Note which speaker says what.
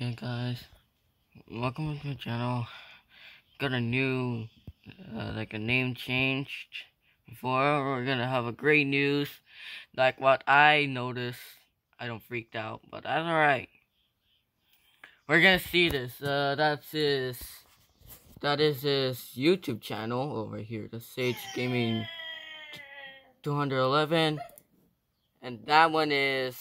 Speaker 1: Hey guys, welcome to my channel. Got a new, uh, like a name changed. Before we're gonna have a great news, like what I noticed. I don't freaked out, but that's alright. We're gonna see this. Uh, that's his. That is his YouTube channel over here, the Sage Gaming 211, and that one is